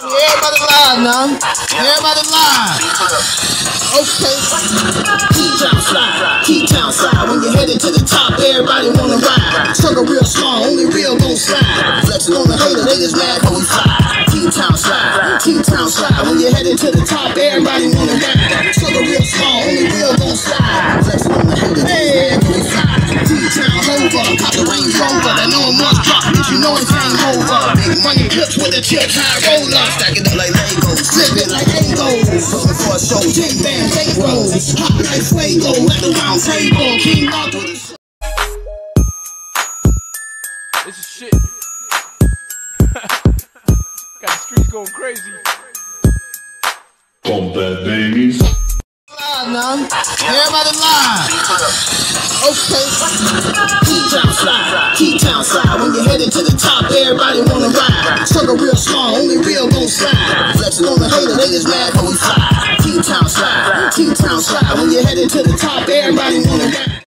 Everybody live now. Everybody live. Okay. T-Town slide, T-Town slide. When you're headed to the top, everybody wanna ride. Struggle real small, only real gon' slide. Flexing on the hater, they just mad cause we fly. T-Town slide, T-Town slide. When you're headed to the top, everybody wanna ride. Struggle real small, only real gon' slide. Flexing on the hater, they just mad cause we fly. T-Town over, cop the Range Rover. That no one must drop, bitch, you know it's over. Big money clips with the chips, high roller. Stack it up like Legos, flip it like Legos. Looking for a show, Jig Band, Jake Rose. Hot like Fuego, at the round table. King Arthur. This is shit. Got the streets going crazy. Bump that babies. Live now. Everybody live. Okay. T-Town slide, T-Town. When you're headed to the top, everybody wanna ride. Struggle real small, only real gon' slide. Flexing on the hater, they just mad cause we fly. T-Town slide, T-Town slide. When you're headed to the top, everybody wanna ride.